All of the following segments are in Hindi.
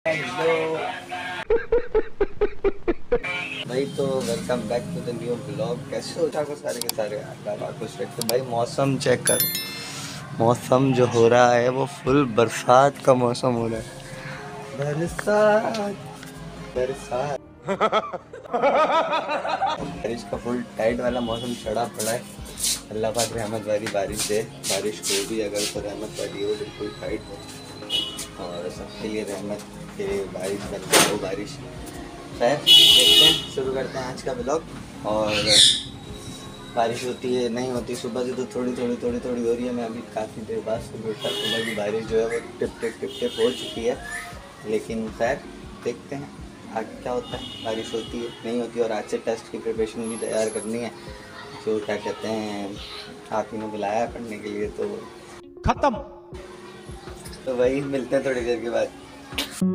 भाई तो welcome back to the new blog कैसे हो? ठाकुर सारे के सारे? खुश रखते भाई मौसम चेक कर। मौसम जो हो रहा है, वो फुल बरसात का मौसम हो रहा है। बरसात। बरसात। बारिश का फुल टाइट वाला मौसम चढ़ा पड़ा है। अल्लाह पाक रहमत वाली बारिश है बारिश को भी, अगर तो रहमत वाली हो, बिल्कुल टाइट हो। और सबके लिए रहमत। के बारिश बनती हो बारिश। खैर देखते हैं शुरू करते हैं आज का ब्लॉग और बारिश होती है नहीं होती सुबह से तो थोड़ी थोड़ी थोड़ी थोड़ी हो रही है। मैं अभी काफ़ी देर बाद सुबह उठा सुबह की बारिश जो है वो टिप टिप टिप टिप हो चुकी है। लेकिन खैर देखते हैं आज क्या होता है। बारिश होती है नहीं होती और आज से टेस्ट की प्रिपरेशन भी तैयार करनी है। जो क्या कहते हैं आप ही ने बुलाया पढ़ने के लिए तो खत्म। तो वही मिलते हैं थोड़ी देर के बाद। पहुँच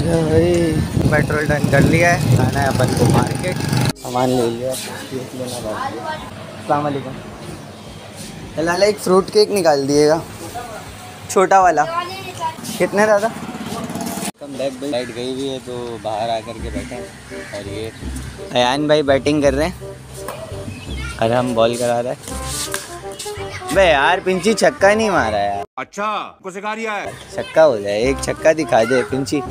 गया भाई। पेट्रोल डन कर लिया है। जाना है अपन को मार्केट। सामान ले लिया। अस्सलाम वालेकुम। लाला एक फ्रूट केक निकाल दिएगा। छोटा वाला। कितने दादा? कम बैक भाई लाइट गई हुई है तो बाहर आकर के बैठे हैं। और ये अयान भाई बैटिंग कर रहे हैं। और हम बॉल करा रहे हैं। बे यार पिंची छक्का नहीं मारा यार। अच्छा को सिखा रिया है। छक्का हो जाए एक छक्का दिखा दे पिंची।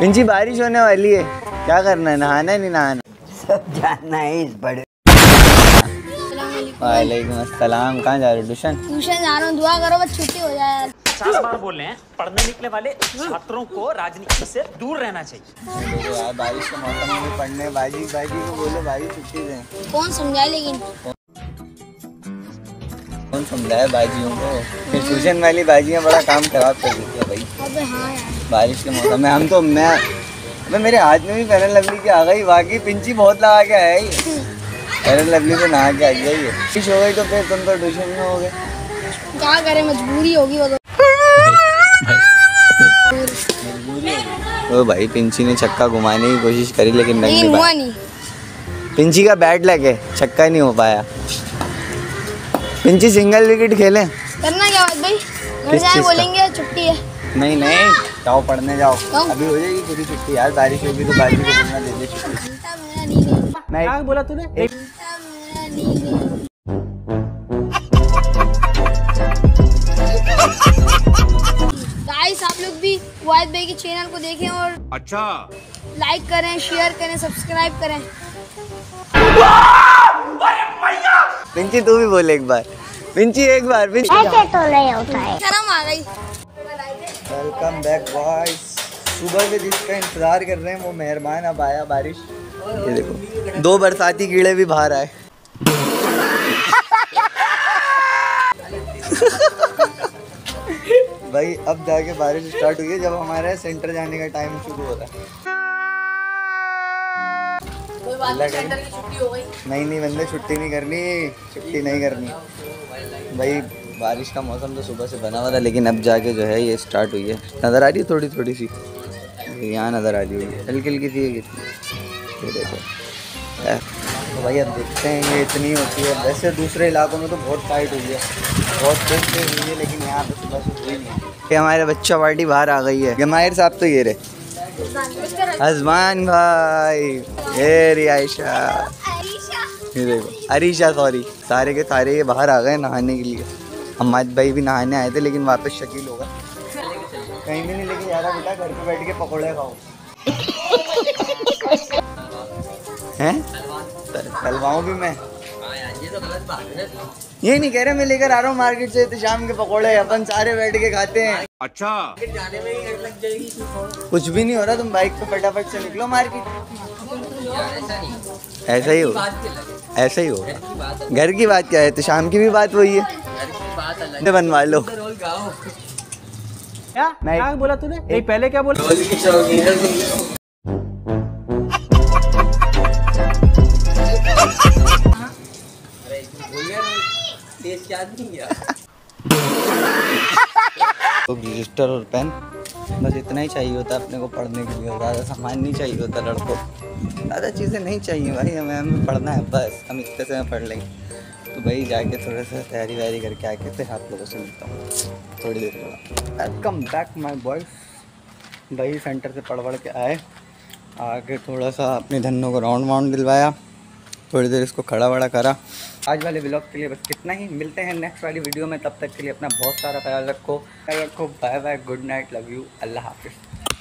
पिंची बारिश होने वाली है। क्या करना है? नहाना है नहीं नहाना? सब जानना है इस बड़े वालेकुम अस्सलाम। कहाँ जा रहे हो ट्यूशन? ट्यूशन जा रहा हूँ दुआ करो बस छुट्टी हो जाए यार। चार बार बोल रहे हैं पढ़ने निकले वाले छात्रों को राजनीति से दूर रहना चाहिए। यार बारिश के मौसम में भी पढ़ने बाजी बाजी को बोलो बाजी छुट्टी दें। कौन समझाए लेकिन? कौन समझाए बाजियों को? फिर ट्यूशन वाली बाजियाँ बड़ा काम खराब कर देती है भाई। अबे हाँ यार। बारिश के मौसम में हम तो मैं मैं मेरे हाथ में भी फेरन लवली की आ गई वाकई पिंची बहुत लगा के आया ही। फेरन लवली तो नहा के आई है ये बारिश हो गई तो फिर तुम तो ट्यूशन में हो गए क्या करे? मजबूरी होगी वो तो। ओ भाई पिंची ने छक्का घुमाने की कोशिश करी लेकिन नहीं नहीं हुआ नहीं। पिंची का बैट लगे छक्का नहीं हो पाया। पिंची सिंगल विकेट खेले। करना क्या बात भाई? घर जाए बोलेंगे छुट्टी है। नहीं नहीं जाओ पढ़ने जाओ। अभी हो जाएगी पूरी छुट्टी यार बारिश होगी तो बारिश को बोलना दे दे मैं बोला तूने? वाहिद भाई के चैनल को देखें और अच्छा। लाइक करें शेयर करें सब्सक्राइब करें। पिंची तू भी बोले एक बार। पिंची एक बार पिंची शर्म आ गई। वेलकम बैक बॉयज़ सुबह से जिसका इंतज़ार कर रहे हैं वो मेहरबान अब आया बारिश। ये देखो दो बरसाती कीड़े भी बाहर आए। भाई अब जाके बारिश स्टार्ट हुई है जब हमारे सेंटर जाने का टाइम शुरू हो रहा है। नहीं नहीं बंदे छुट्टी नहीं करनी छुट्टी नहीं करनी। भाई बारिश का मौसम तो सुबह से बना हुआ था लेकिन अब जाके जो है ये स्टार्ट हुई है। नज़र आ रही है थोड़ी थोड़ी सी? यहाँ नज़र आ रही है हल्की हल्की सी कितनी देखो। तो भाई अब देखते हैं, ये इतनी होती है। वैसे दूसरे इलाकों में तो बहुत टाइट हुई है। बहुत तेज हुई है, लेकिन यहाँ पे सुबह से हुई नहीं है। हमारे बच्चा पार्टी बाहर आ गई है। जमाहिर साहब तो ये रहे। अजमान भाई, ये रही आयशा। ये देखो, अरीशा सॉरी सारे के सारे ये बाहर आ गए नहाने के लिए। अम्माद भाई भी नहाने आए थे, लेकिन वापस शकील होगा कहीं भी नहीं लेके जा रहा बेटा घर पे बैठ के पकौड़े खाओ। हैं? तलवाऊँ भी मैं। ये नहीं कह रहे मैं लेकर आ रहा हूँ मार्केट से तो शाम के पकौड़े अपन सारे बैठ के खाते हैं। अच्छा। कुछ भी नहीं हो रहा तुम बाइक पे फटाफट से निकलो मार्केट ऐसा ही हो ऐसा ही हो घर की बात क्या है? तो शाम की भी बात वही है। बनवा लो। क्या? बोला तूने? एक पहले क्या बोला? तो रजिस्टर और पेन बस इतना ही चाहिए होता अपने को पढ़ने के लिए। ज़्यादा सामान नहीं चाहिए होता लड़कों ज़्यादा चीज़ें नहीं चाहिए भाई, हमें हमें पढ़ना है बस। हम इतने से पढ़ लेंगे। तो भाई जाके थोड़ा सा तैयारी वैयारी करके आके फिर आप लोगों से मिलता हूँ। थोड़ी देर के बाद। वेलकम बैक माई बॉयज़ भाई सेंटर से पढ़ पढ़ के आए। आके थोड़ा सा अपने धनों को राउंड वाउंड दिलवाया। थोड़ी देर इसको खड़ा वड़ा करा। आज वाले ब्लॉग के लिए बस कितना ही। मिलते हैं नेक्स्ट वाली वीडियो में। तब तक के लिए अपना बहुत सारा ख्याल रखो। ख्याल रखो। Bye bye good night love you Allah हाफिज़।